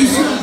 Isso.